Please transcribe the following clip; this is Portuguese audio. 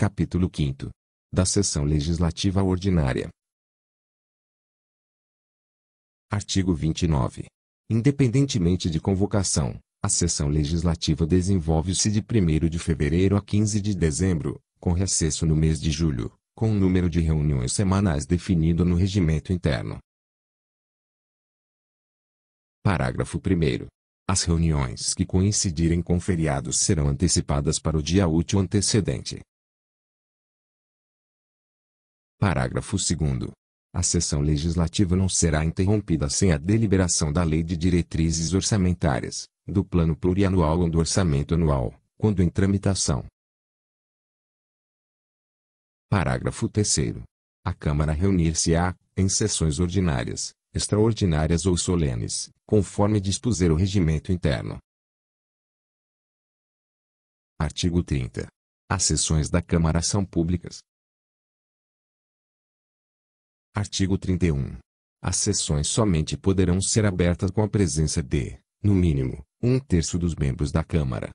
Capítulo 5 Da Sessão Legislativa Ordinária. Artigo 29. Independentemente de convocação, a sessão legislativa desenvolve-se de 1 de fevereiro a 15 de dezembro, com recesso no mês de julho, com o número de reuniões semanais definido no regimento interno. Parágrafo 1. As reuniões que coincidirem com feriados serão antecipadas para o dia útil antecedente. Parágrafo 2. A sessão legislativa não será interrompida sem a deliberação da Lei de Diretrizes Orçamentárias, do Plano Plurianual ou do Orçamento Anual, quando em tramitação. Parágrafo 3. A Câmara reunir-se-á, em sessões ordinárias, extraordinárias ou solenes, conforme dispuser o regimento interno. Artigo 30. As sessões da Câmara são públicas. Artigo 31. As sessões somente poderão ser abertas com a presença de, no mínimo, um terço dos membros da Câmara.